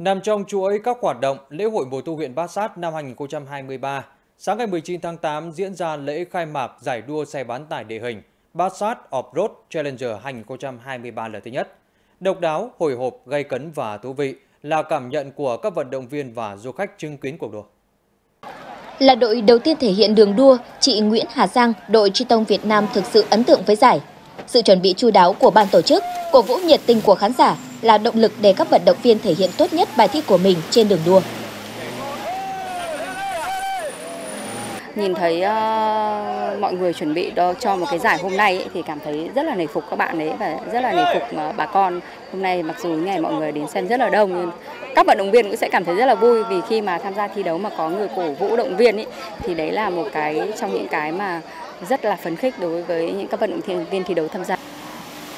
Nằm trong chuỗi các hoạt động lễ hội mùa thu huyện Bát Sát năm 2023, sáng ngày 19 tháng 8 diễn ra lễ khai mạc giải đua xe bán tải địa hình Bát Sát Off-Road Challenger 2023 lần thứ nhất. Độc đáo, hồi hộp, gây cấn và thú vị là cảm nhận của các vận động viên và du khách chứng kiến cuộc đua. Là đội đầu tiên thể hiện đường đua, chị Nguyễn Hà Giang, đội Tri Tông Việt Nam thực sự ấn tượng với giải. Sự chuẩn bị chu đáo của ban tổ chức, cổ vũ nhiệt tình của khán giả là động lực để các vận động viên thể hiện tốt nhất bài thi của mình trên đường đua. Nhìn thấy uh, mọi người chuẩn bị đo cho một cái giải hôm nay ấy, thì cảm thấy rất là nể phục các bạn ấy và rất là nể phục uh, bà con. Hôm nay mặc dù ngày mọi người đến xem rất là đông nhưng các vận động viên cũng sẽ cảm thấy rất là vui vì khi mà tham gia thi đấu mà có người cổ vũ động viên ấy, thì đấy là một cái trong những cái mà rất là phấn khích đối với những các vận động viên thi đấu tham gia.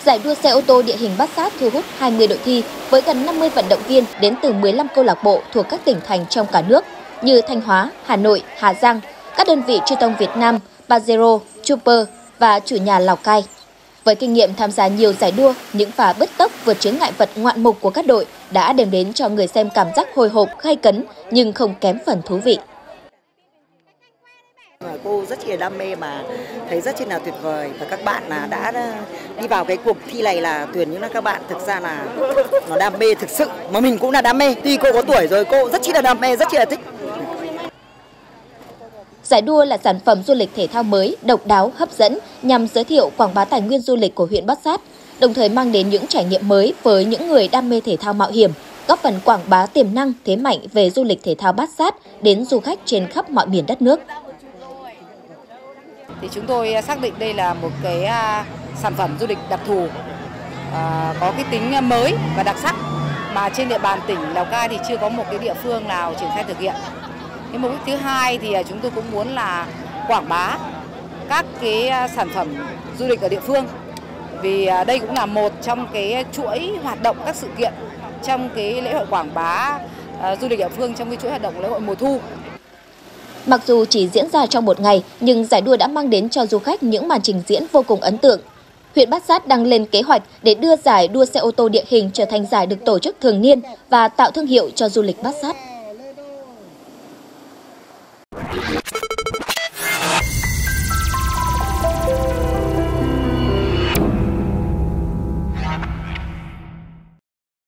Giải đua xe ô tô địa hình Bát Sát thu hút 20 đội thi với gần 50 vận động viên đến từ 15 câu lạc bộ thuộc các tỉnh thành trong cả nước như Thanh Hóa, Hà Nội, Hà Giang, các đơn vị truy Tông Việt Nam, Pajero, Trooper và chủ nhà Lào Cai. Với kinh nghiệm tham gia nhiều giải đua, những pha bứt tốc vượt chướng ngại vật ngoạn mục của các đội đã đem đến cho người xem cảm giác hồi hộp, khai cấn nhưng không kém phần thú vị. Cô rất là đam mê mà thấy rất là tuyệt vời và các bạn là đã ờ, đi vào cái cuộc thi này là tuyển những là các bạn thực ra là nó đam mê thực sự mà mình cũng là đam mê. Tuy cô có tuổi rồi cô rất là đam mê, rất là thích. Giải đua là sản phẩm du lịch thể thao mới, độc đáo, hấp dẫn nhằm giới thiệu quảng bá tài nguyên du lịch của huyện Bát Sát, đồng thời mang đến những trải nghiệm mới với những người đam mê thể thao mạo hiểm, góp phần quảng bá tiềm năng thế mạnh về du lịch thể thao Bát Sát đến du khách trên khắp mọi miền đất nước. Thì chúng tôi à, xác định đây là một cái à, sản phẩm du lịch đặc thù, à, có cái tính mới và đặc sắc mà trên địa bàn tỉnh Lào Cai thì chưa có một cái địa phương nào triển khai thực hiện. Cái mục đích thứ hai thì chúng tôi cũng muốn là quảng bá các cái sản phẩm du lịch ở địa phương. Vì đây cũng là một trong cái chuỗi hoạt động các sự kiện trong cái lễ hội quảng bá du lịch địa phương trong cái chuỗi hoạt động lễ hội mùa thu. Mặc dù chỉ diễn ra trong một ngày, nhưng giải đua đã mang đến cho du khách những màn trình diễn vô cùng ấn tượng. Huyện Bát Sát đang lên kế hoạch để đưa giải đua xe ô tô địa hình trở thành giải được tổ chức thường niên và tạo thương hiệu cho du lịch Bát Sát.